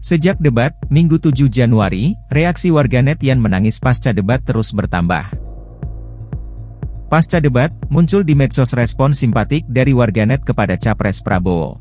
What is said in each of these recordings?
Sejak debat, Minggu 7 Januari, reaksi warganet yang menangis pasca debat terus bertambah. Pasca debat, muncul di medsos respon simpatik dari warganet kepada Capres Prabowo.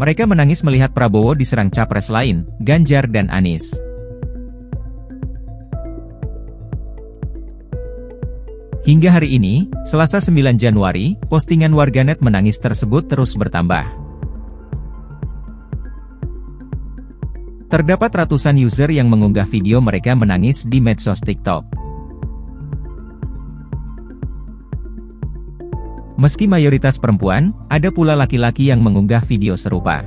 Mereka menangis melihat Prabowo diserang Capres lain, Ganjar dan Anies. Hingga hari ini, Selasa 9 Januari, postingan warganet menangis tersebut terus bertambah. Terdapat ratusan user yang mengunggah video mereka menangis di medsos TikTok. Meski mayoritas perempuan, ada pula laki-laki yang mengunggah video serupa.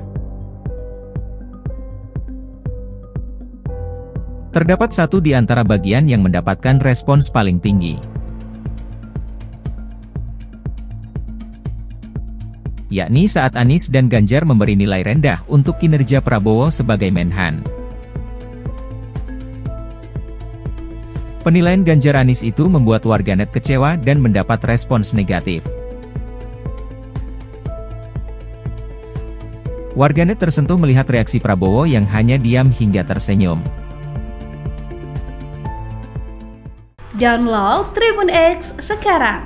Terdapat satu di antara bagian yang mendapatkan respons paling tinggi. Yakni saat Anies dan Ganjar memberi nilai rendah untuk kinerja Prabowo sebagai Menhan. Penilaian Ganjar Anies itu membuat warganet kecewa dan mendapat respons negatif. Warganet tersentuh melihat reaksi Prabowo yang hanya diam hingga tersenyum. Download Tribun X sekarang,